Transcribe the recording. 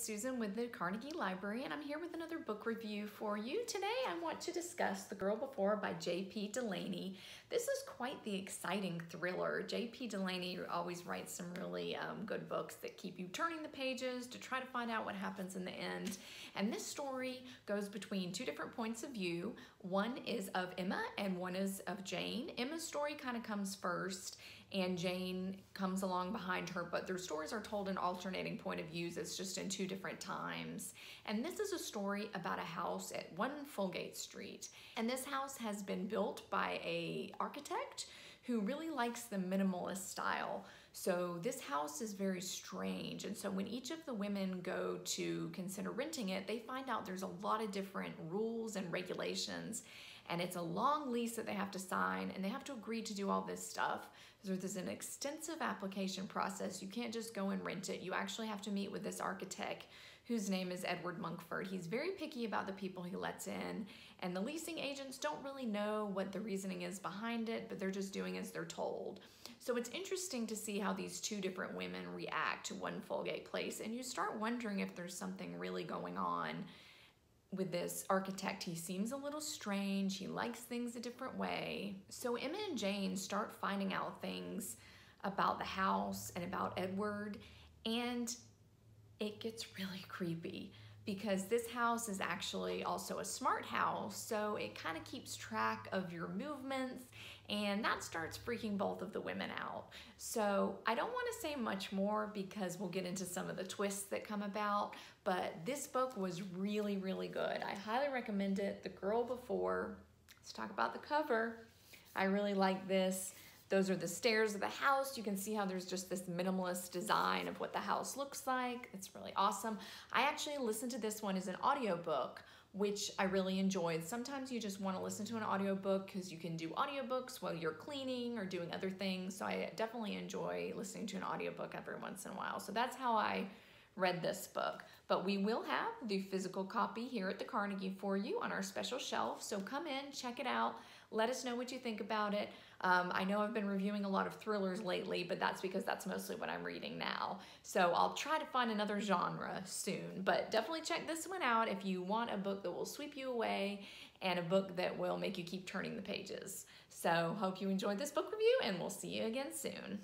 it's Susan with the Carnegie Library, and I'm here with another book review for you. Today, I want to discuss The Girl Before by J.P. Delaney. This is quite the exciting thriller. J.P. Delaney always writes some really um, good books that keep you turning the pages to try to find out what happens in the end. And this story goes between two different points of view. One is of Emma, and one is of Jane. Emma's story kind of comes first, and Jane comes along behind her, but their stories are told in alternating point of views. It's just in two different times. And this is a story about a house at 1 Folgate Street. And this house has been built by a architect who really likes the minimalist style. So this house is very strange. And so when each of the women go to consider renting it, they find out there's a lot of different rules and regulations and it's a long lease that they have to sign and they have to agree to do all this stuff. So there's an extensive application process. You can't just go and rent it. You actually have to meet with this architect whose name is Edward Monkford. He's very picky about the people he lets in, and the leasing agents don't really know what the reasoning is behind it, but they're just doing as they're told. So it's interesting to see how these two different women react to one Folgate place, and you start wondering if there's something really going on with this architect. He seems a little strange. He likes things a different way. So Emma and Jane start finding out things about the house and about Edward, and it gets really creepy because this house is actually also a smart house, so it kind of keeps track of your movements, and that starts freaking both of the women out. So I don't want to say much more because we'll get into some of the twists that come about, but this book was really, really good. I highly recommend it. The Girl Before. Let's talk about the cover. I really like this. Those are the stairs of the house. You can see how there's just this minimalist design of what the house looks like. It's really awesome. I actually listened to this one as an audiobook, which I really enjoyed. Sometimes you just want to listen to an audiobook because you can do audiobooks while you're cleaning or doing other things. So I definitely enjoy listening to an audiobook every once in a while. So that's how I read this book. But we will have the physical copy here at the Carnegie for you on our special shelf. So come in, check it out. Let us know what you think about it. Um, I know I've been reviewing a lot of thrillers lately, but that's because that's mostly what I'm reading now. So I'll try to find another genre soon, but definitely check this one out if you want a book that will sweep you away and a book that will make you keep turning the pages. So hope you enjoyed this book review and we'll see you again soon.